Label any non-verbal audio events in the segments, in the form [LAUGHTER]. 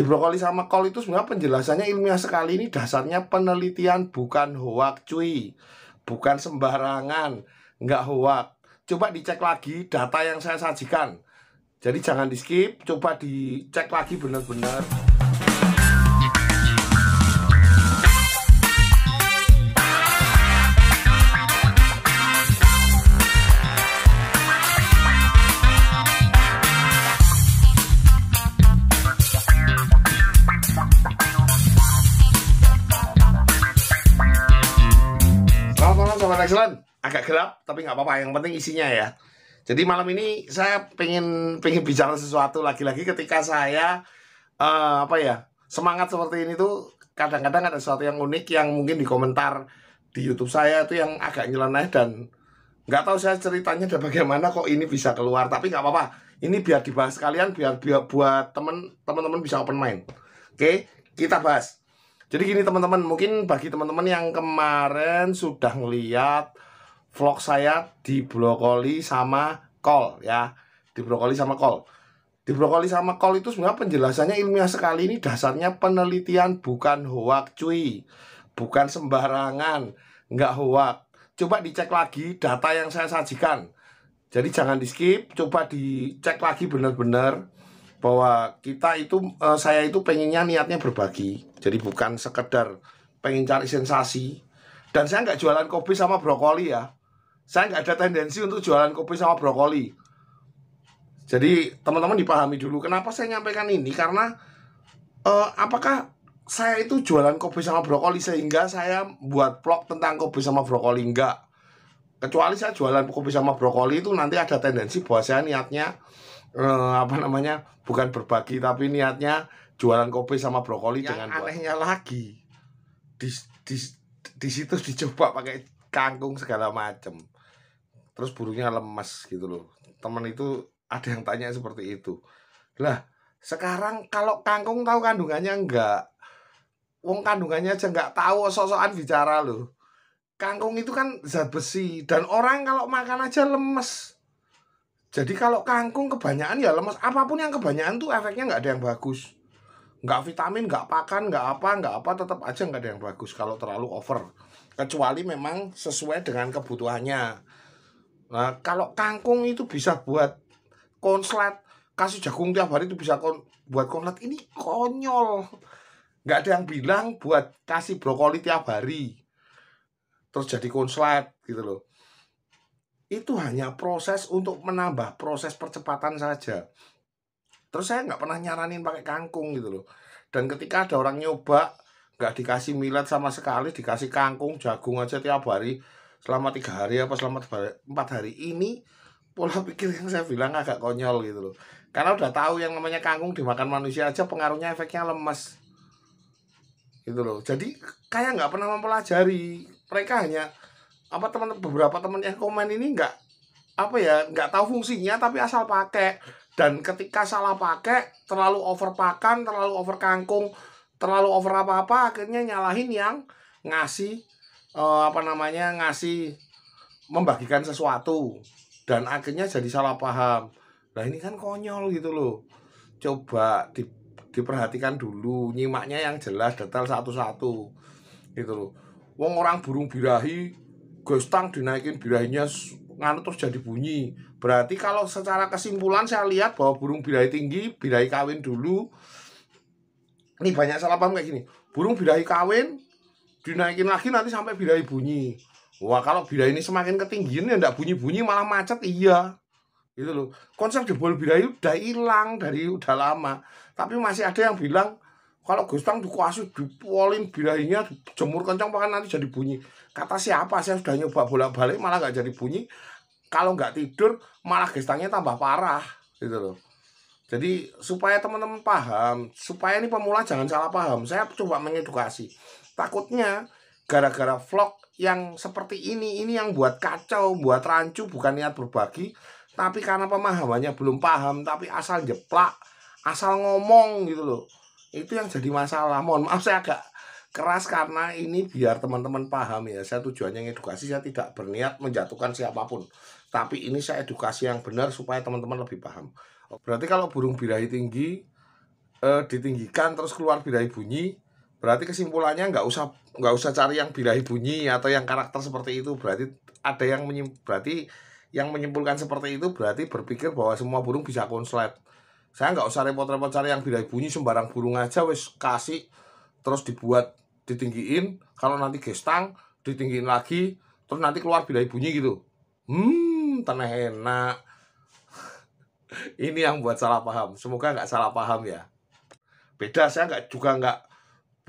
di brokoli sama kol itu sebenarnya penjelasannya ilmiah sekali. Ini dasarnya penelitian bukan hoak cuy. Bukan sembarangan. Nggak hoak. Coba dicek lagi data yang saya sajikan. Jadi jangan di skip coba dicek lagi benar-benar Agak gelap tapi nggak apa-apa. Yang penting isinya ya. Jadi malam ini saya pengen pengen bicara sesuatu lagi-lagi ketika saya eh, Apa ya Semangat seperti ini tuh Kadang-kadang ada sesuatu yang unik Yang mungkin di komentar di Youtube saya itu yang agak nyeleneh dan nggak tahu saya ceritanya dan bagaimana kok ini bisa keluar. Tapi nggak apa-apa. Ini biar dibahas kalian biar biar buat temen teman-teman bisa open mind. Oke kita bahas. Jadi gini teman-teman, mungkin bagi teman-teman yang kemarin sudah ngeliat vlog saya di brokoli sama kol ya, di brokoli sama kol. Di brokoli sama kol itu sebenarnya penjelasannya ilmiah sekali. Ini dasarnya penelitian bukan hoak cuy, bukan sembarangan, nggak hoak. Coba dicek lagi data yang saya sajikan. Jadi jangan di skip, coba dicek lagi benar-benar bahwa kita itu eh, saya itu pengennya niatnya berbagi. Jadi bukan sekedar pengen cari sensasi. Dan saya nggak jualan kopi sama brokoli ya saya nggak ada tendensi untuk jualan kopi sama brokoli. Jadi teman-teman dipahami dulu kenapa saya nyampaikan ini? Karena eh, apakah saya itu jualan kopi sama brokoli sehingga saya buat vlog tentang kopi sama brokoli? Enggak kecuali saya jualan kopi sama brokoli itu nanti ada tendensi bahwa saya niatnya eh, apa namanya bukan berbagi tapi niatnya jualan kopi sama brokoli Yang dengan anehnya lagi di di di situ dicoba pakai kangkung segala macem terus burungnya lemes gitu loh. Teman itu ada yang tanya seperti itu. Lah sekarang kalau kangkung tahu kandungannya enggak? Wong kandungannya aja enggak tahu sok-sokan bicara loh kangkung itu kan zat besi dan orang kalau makan aja lemes. Jadi kalau kangkung kebanyakan ya lemes. Apa pun yang kebanyakan tuh efeknya nggak ada yang bagus. Nggak vitamin nggak pakan nggak apa nggak apa tetap aja nggak ada yang bagus kalau terlalu over. Kecuali memang sesuai dengan kebutuhannya nah kalau kangkung itu bisa buat konslet. Kasih jagung tiap hari itu bisa kon buat konslet. Ini konyol. Nggak ada yang bilang buat kasih brokoli tiap hari. Terus jadi konslet gitu loh. Itu hanya proses untuk menambah proses percepatan saja. Terus saya nggak pernah nyaranin pakai kangkung gitu loh. Dan ketika ada orang nyoba nggak dikasih millet sama sekali dikasih kangkung jagung aja tiap hari selama tiga hari apa selama empat hari. Ini pola [LAUGHS] pikir yang saya bilang agak konyol gitu loh. Karena udah tahu yang namanya kangkung dimakan manusia aja pengaruhnya efeknya lemes. Gitu loh. Jadi kayak nggak pernah mempelajari. Mereka hanya apa teman beberapa teman yang komen ini nggak apa ya nggak tahu fungsinya tapi asal pakai. Dan ketika salah pakai terlalu over pakan terlalu over kangkung terlalu over apa apa akhirnya nyalahin yang ngasih eh, apa namanya ngasih membagikan sesuatu dan akhirnya jadi salah paham. Nah ini kan konyol gitu loh. Coba di, diperhatikan dulu nyimaknya yang jelas detail satu-satu gitu loh. Wong orang burung birahi gostang dinaikin birahinya nganu terus jadi bunyi. Berarti kalau secara kesimpulan saya lihat bahwa burung birahi tinggi birahi kawin dulu. Ini banyak salah paham kayak gini. Burung birahi kawin dinaikin lagi nanti sampai birahi bunyi. Wah kalau birahi ini semakin ketinggian ya enggak bunyi-bunyi malah macet. Iya. Gitu loh. Konsep jebol birahi udah hilang dari udah lama. Tapi masih ada yang bilang kalau gostang dikuasai dipolin birahinya jemur kencang bahkan nanti jadi bunyi. Kata siapa? Saya sudah nyoba bolak-balik malah nggak jadi bunyi. Kalau nggak tidur malah gestangnya tambah parah. Gitu loh. Jadi supaya teman-teman paham supaya ini pemula jangan salah paham saya coba mengedukasi takutnya gara-gara vlog yang seperti ini ini yang buat kacau buat rancu bukan niat berbagi tapi karena pemahamannya belum paham tapi asal jeplak asal ngomong gitu loh. Itu yang jadi masalah. Mohon maaf saya agak keras karena ini biar teman-teman paham ya. Saya tujuannya edukasi saya tidak berniat menjatuhkan siapa pun. Tapi ini saya edukasi yang benar supaya teman-teman lebih paham. Berarti kalau burung birahi tinggi eh, ditinggikan terus keluar birahi bunyi berarti kesimpulannya nggak usah nggak usah cari yang birahi bunyi atau yang karakter seperti itu. Berarti ada yang menyim, berarti yang menyimpulkan seperti itu berarti berpikir bahwa semua burung bisa konslet. Saya nggak usah repot-repot cari yang birahi bunyi sembarang burung aja wes kasih terus dibuat ditinggiin. Kalau nanti gestang ditinggiin lagi terus nanti keluar birahi bunyi gitu. Hmm tenang enak. [LAUGHS] Ini yang buat salah paham. Semoga nggak salah paham ya. Beda saya nggak juga nggak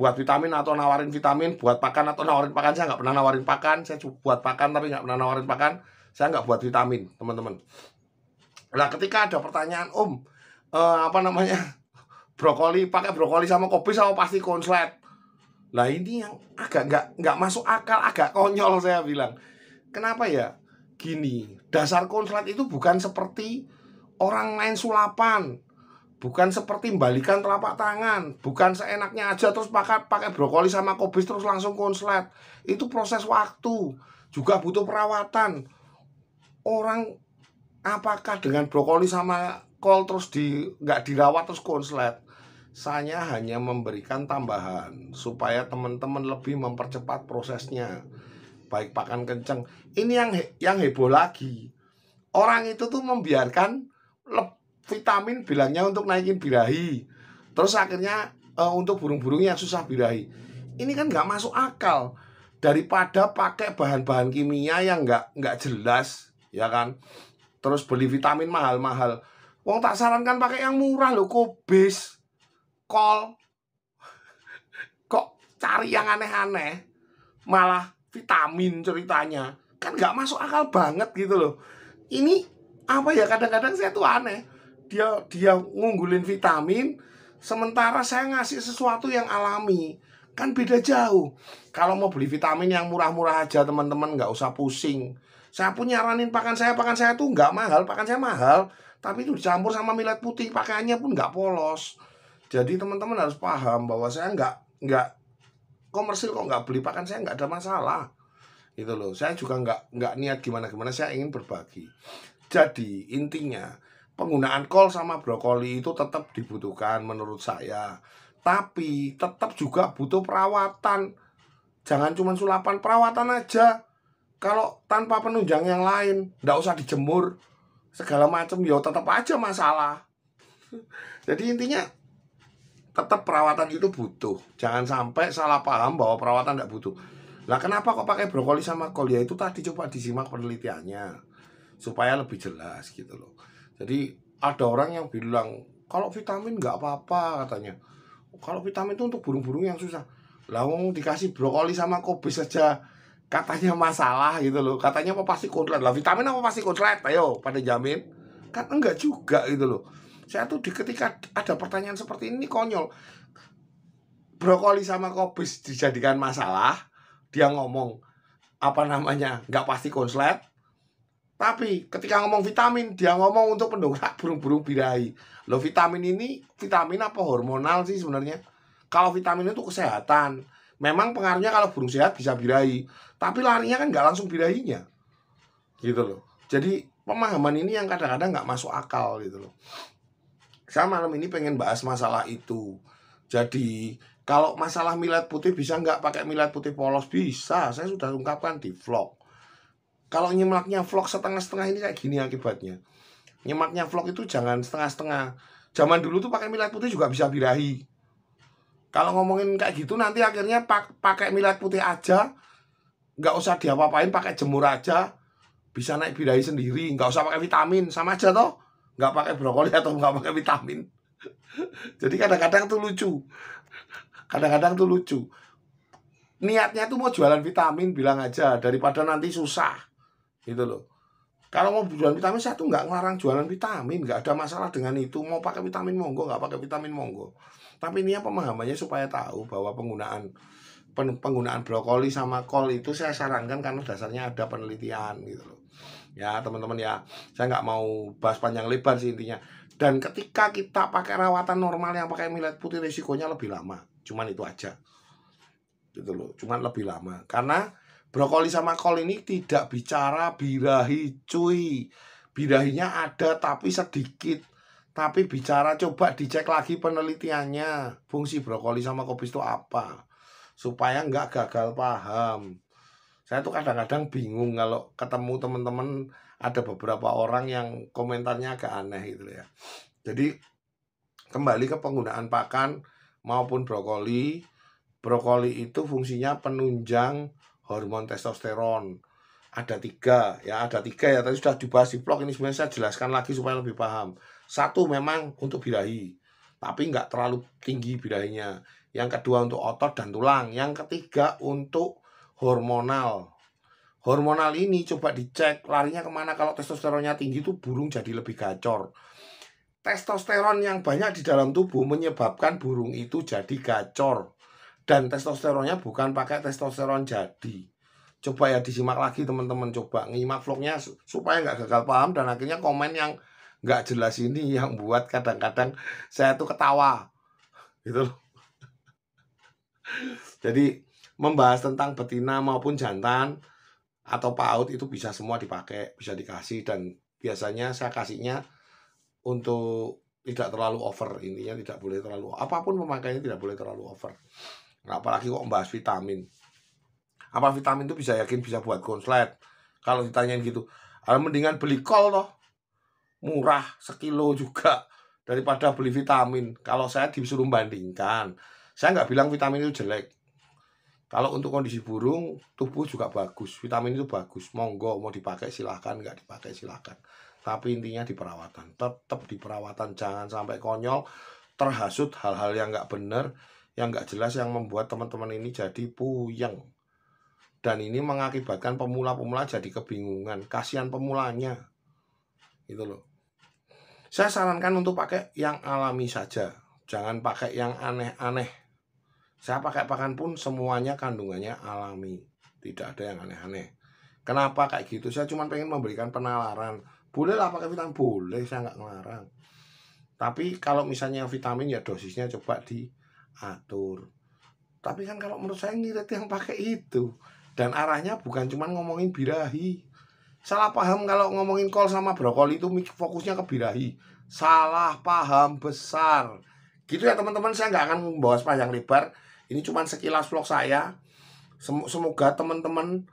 buat vitamin atau nawarin vitamin, buat pakan atau nawarin pakan, saya nggak pernah nawarin pakan, saya buat pakan tapi nggak pernah nawarin pakan, saya nggak buat vitamin, teman-teman. Nah, ketika ada pertanyaan, Om, eh, apa namanya, [LAUGHS] brokoli, pakai brokoli sama kopi sama pasti konslet. Nah, ini yang agak nggak nggak masuk akal, agak konyol saya bilang. Kenapa ya? Gini, dasar konslet itu bukan seperti orang main sulapan bukan seperti membalikan telapak tangan, bukan seenaknya aja terus pakai pakai brokoli sama kobis terus langsung konslet. Itu proses waktu, juga butuh perawatan. Orang apakah dengan brokoli sama kol terus di nggak dirawat terus konslet? Saya hanya memberikan tambahan supaya teman-teman lebih mempercepat prosesnya. Baik pakan kenceng. Ini yang yang heboh lagi. Orang itu tuh membiarkan vitamin bilangnya untuk naikin birahi. Terus akhirnya uh, untuk burung-burung yang susah birahi. Ini kan nggak masuk akal. Daripada pakai bahan-bahan kimia yang nggak nggak jelas ya kan? Terus beli vitamin mahal-mahal. Wong tak sarankan pakai yang murah loh kobis kol. Kok cari yang aneh-aneh malah vitamin ceritanya. Kan nggak masuk akal banget gitu loh ini apa ya? Kadang-kadang saya tuh aneh dia dia ngunggulin vitamin sementara saya ngasih sesuatu yang alami. Kan beda jauh. Kalau mau beli vitamin yang murah-murah aja teman-teman nggak usah pusing. Saya pun nyaranin pakan saya pakan saya tuh nggak mahal pakan saya mahal. Tapi itu dicampur sama millet putih pakaiannya pun nggak polos. Jadi teman-teman harus paham bahwa saya nggak nggak komersil kok nggak beli pakan saya nggak ada masalah. Itu loh. Saya juga nggak nggak niat gimana gimana saya ingin berbagi. Jadi intinya penggunaan kol sama brokoli itu tetap dibutuhkan menurut saya. Tapi tetap juga butuh perawatan. Jangan cuma sulapan perawatan aja. Kalau tanpa penunjang yang lain, nggak usah dijemur segala macam, ya tetap aja masalah. [LAUGHS] Jadi intinya tetap perawatan itu butuh. Jangan sampai salah paham bahwa perawatan tidak butuh. Lah kenapa kok pakai brokoli sama kol ya itu tadi coba disimak penelitiannya supaya lebih jelas gitu loh. Jadi ada orang yang bilang kalau vitamin nggak apa-apa katanya. Kalau vitamin itu untuk burung-burung yang susah. Lawang dikasih brokoli sama kopi saja katanya masalah gitu loh. Katanya apa pasti konslet lah. Vitamin apa pasti konslet? Ayo pada jamin. Kan enggak juga gitu loh. Saya tuh di ketika ada pertanyaan seperti ini konyol. Brokoli sama kopi dijadikan masalah. Dia ngomong apa namanya nggak pasti konslet tapi ketika ngomong vitamin, dia ngomong untuk pendongkrak [LAUGHS] burung-burung birahi. Lo vitamin ini vitamin apa hormonal sih sebenarnya? Kalau vitamin itu kesehatan, memang pengaruhnya kalau burung sehat bisa birahi. Tapi larinya kan nggak langsung birahinya. Gitu loh. Jadi pemahaman ini yang kadang-kadang nggak masuk akal gitu loh. Saya malam ini pengen bahas masalah itu. Jadi kalau masalah millet putih bisa nggak pakai millet putih polos? Bisa, saya sudah ungkapkan di vlog kalau nyimaknya vlog setengah-setengah ini kayak gini akibatnya. Nyimaknya vlog itu jangan setengah-setengah. Zaman dulu tuh pakai millet putih juga bisa birahi. Kalau ngomongin kayak gitu nanti akhirnya pak pakai millet putih aja, nggak usah diapa-apain, pakai jemur aja, bisa naik birahi sendiri, nggak usah pakai vitamin, sama aja toh, nggak pakai brokoli atau nggak pakai vitamin. [LAUGHS] Jadi kadang-kadang tuh lucu, kadang-kadang tuh lucu. Niatnya tuh mau jualan vitamin, bilang aja daripada nanti susah gitu loh. Kalau mau jualan vitamin saya tuh nggak ngelarang jualan vitamin. Nggak ada masalah dengan itu. Mau pakai vitamin monggo. Nggak pakai vitamin monggo. Tapi ini apa pemahamannya supaya tahu bahwa penggunaan penggunaan brokoli sama kol itu saya sarankan karena dasarnya ada penelitian gitu loh. Ya teman-teman ya. Saya nggak mau bahas panjang lebar sih intinya. Dan ketika kita pakai rawatan normal yang pakai millet putih risikonya lebih lama. Cuman itu aja. Gitu loh. Cuman lebih lama. Karena Brokoli sama kol ini tidak bicara birahi cuy. Birahinya ada tapi sedikit. Tapi bicara coba dicek lagi penelitiannya. Fungsi brokoli sama kopi itu apa? Supaya nggak gagal paham. Saya tuh kadang-kadang bingung kalau ketemu teman-teman ada beberapa orang yang komentarnya agak aneh gitu ya. Jadi kembali ke penggunaan pakan maupun brokoli. Brokoli itu fungsinya penunjang hormon testosteron. Ada tiga, ya ada tiga ya. Tadi sudah dibahas di vlog ini sebenarnya saya jelaskan lagi supaya lebih paham. Satu memang untuk birahi, tapi nggak terlalu tinggi birahinya. Yang kedua untuk otot dan tulang. Yang ketiga untuk hormonal. Hormonal ini coba dicek larinya ke mana kalau testosteronnya tinggi itu burung jadi lebih gacor. Testosteron yang banyak di dalam tubuh menyebabkan burung itu jadi gacor. Dan testosteronnya bukan pakai testosteron jadi. Coba ya disimak lagi teman-teman. Coba nyimak vlognya supaya nggak gagal paham dan akhirnya komen yang nggak jelas ini yang buat kadang-kadang saya tuh ketawa. Gitu loh. Jadi membahas tentang betina maupun jantan atau paut itu bisa semua dipakai bisa dikasih dan biasanya saya kasihnya untuk tidak terlalu over intinya tidak boleh terlalu apa pun pemakaiannya tidak boleh terlalu over apalagi kok membahas vitamin apa vitamin itu bisa yakin bisa buat konslet kalau ditanyain gitu ah, mendingan beli kol toh murah sekilo juga [LAUGHS] daripada beli vitamin. Kalau saya disuruh bandingkan, saya nggak bilang vitamin itu jelek. Kalau untuk kondisi burung, tubuh juga bagus. Vitamin itu bagus. Monggo mau dipakai silahkan, nggak dipakai silahkan. Tapi intinya di perawatan. Tetap di perawatan. Jangan sampai konyol, terhasut hal-hal yang nggak benar, yang nggak jelas, yang membuat teman-teman ini jadi puyeng. Dan ini mengakibatkan pemula-pemula jadi kebingungan. Kasihan pemulanya. Itu loh. Saya sarankan untuk pakai yang alami saja. Jangan pakai yang aneh-aneh. Saya pakai pakan pun semuanya kandungannya alami. Tidak ada yang aneh-aneh. Kenapa kayak gitu? Saya cuma pengen memberikan penalaran. Boleh lah pakai vitamin, boleh. Saya nggak ngelarang. Tapi kalau misalnya vitamin ya dosisnya coba diatur. Tapi kan kalau menurut saya ngirit yang pakai itu. Dan arahnya bukan cuma ngomongin birahi Salah paham kalau ngomongin kol sama brokoli itu fokusnya ke birahi. Salah paham besar. Gitu ya teman-teman, saya nggak akan membawa sepanjang lebar. Ini cuma sekilas vlog saya. Semoga teman-teman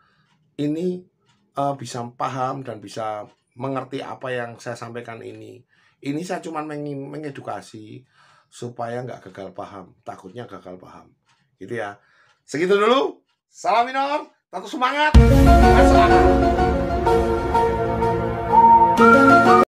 ini uh, bisa paham dan bisa mengerti apa yang saya sampaikan ini. Ini saya cuma mengedukasi supaya nggak gagal paham. Takutnya gagal paham. Gitu ya. Segitu dulu. Salam minum. Tetap semangat. Masalah.